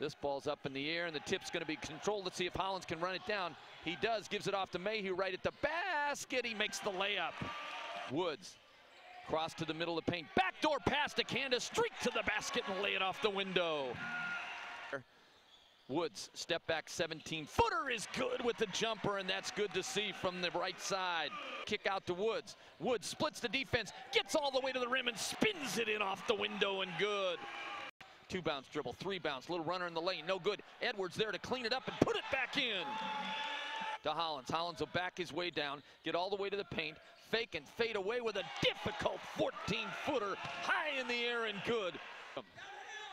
This ball's up in the air, and the tip's going to be controlled. Let's see if Hollins can run it down. He does, gives it off to Mayhew right at the basket. He makes the layup. Woods cross to the middle of the paint. Backdoor pass to Candace. Streak to the basket and lay it off the window. Woods, step back 17 footer is good with the jumper, and that's good to see from the right side. Kick out to Woods. Woods splits the defense, gets all the way to the rim, and spins it in off the window, and good. Two bounce dribble, three bounce, little runner in the lane, no good. Edwards there to clean it up and put it back in. To Hollins. Hollins will back his way down, get all the way to the paint, fake and fade away with a difficult 14 footer, high in the air and good.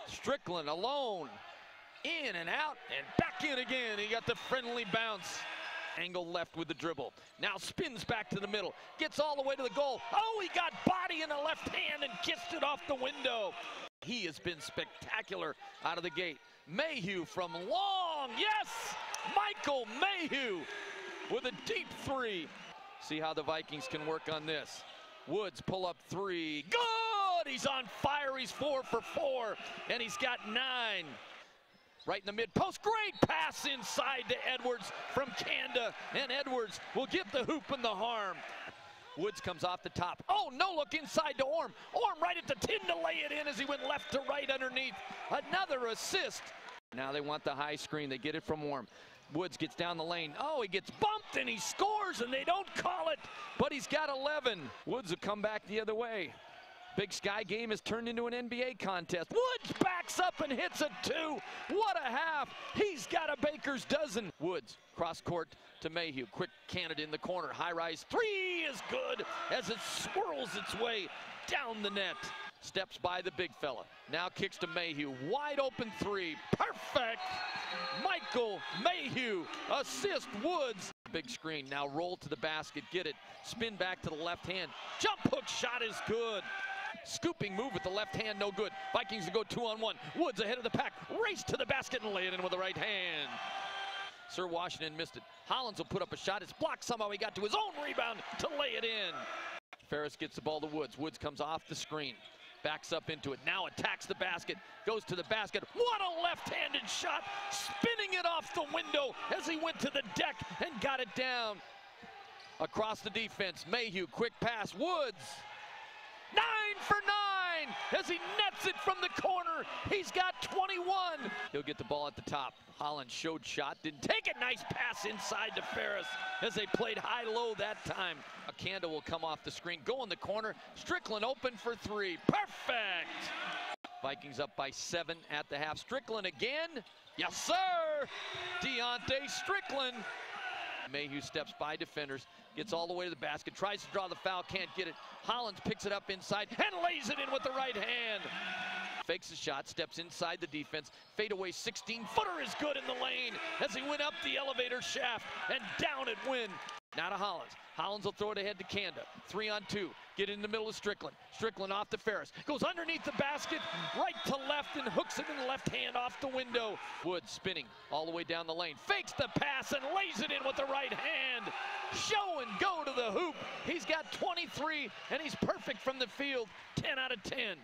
Strickland alone in and out and back in again. He got the friendly bounce. Angle left with the dribble. Now spins back to the middle. Gets all the way to the goal. Oh, he got body in the left hand and kissed it off the window. He has been spectacular out of the gate. Mayhew from long. Yes! Michael Mayhew with a deep three. See how the Vikings can work on this. Woods pull up three. Good! He's on fire. He's four for four, and he's got nine. Right in the mid post. Great pass inside to Edwards from Canda. And Edwards will get the hoop and the harm. Woods comes off the top. Oh, no look inside to Orme. Orme right at the tin to lay it in as he went left to right underneath. Another assist. Now they want the high screen. They get it from Orme. Woods gets down the lane. Oh, he gets bumped and he scores and they don't call it, but he's got 11. Woods will come back the other way. Big Sky game has turned into an NBA contest. Woods backs up and hits a two. What a half. He's got a baker's dozen. Woods cross court to Mayhew. Quick candidate in the corner. High rise three is good as it swirls its way down the net. Steps by the big fella. Now kicks to Mayhew. Wide open three. Perfect. Michael Mayhew. Assist Woods. Big screen. Now roll to the basket. Get it. Spin back to the left hand. Jump hook shot is good. Scooping move with the left hand, no good. Vikings to go two on one. Woods ahead of the pack. Race to the basket and lay it in with the right hand. Sir Washington missed it. Hollins will put up a shot. It's blocked somehow. He got to his own rebound to lay it in. Ferris gets the ball to Woods. Woods comes off the screen. Backs up into it. Now attacks the basket. Goes to the basket. What a left-handed shot. Spinning it off the window as he went to the deck and got it down. Across the defense. Mayhew. Quick pass. Woods. As he nets it from the corner. He's got 21. He'll get the ball at the top. Holland showed shot, didn't take it. Nice pass inside to Ferris as they played high-low that time. A candle will come off the screen, go in the corner. Strickland open for three. Perfect. Vikings up by seven at the half. Strickland again. Yes, sir. Deontay Strickland. Mayhew steps by defenders, gets all the way to the basket, tries to draw the foul, can't get it. Hollins picks it up inside and lays it in with the right hand. Fakes the shot, steps inside the defense. Fadeaway 16 footer is good in the lane as he went up the elevator shaft and down it went. Now to Hollins. Hollins will throw it ahead to Canda. Three on two. Get in the middle of Strickland. Strickland off to Ferris. Goes underneath the basket, right to left, and hooks it in the left hand off the window. Wood spinning all the way down the lane. Fakes the pass and lays it in with the right hand. Show and go to the hoop. He's got 23, and he's perfect from the field. 10 out of 10.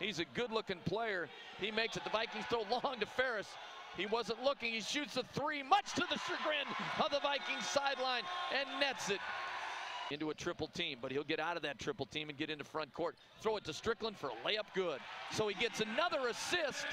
He's a good looking player. He makes it. The Vikings throw long to Ferris. He wasn't looking. He shoots a three, much to the chagrin of the Vikings sideline, and nets it into a triple team. But he'll get out of that triple team and get into front court. Throw it to Strickland for a layup good. So he gets another assist.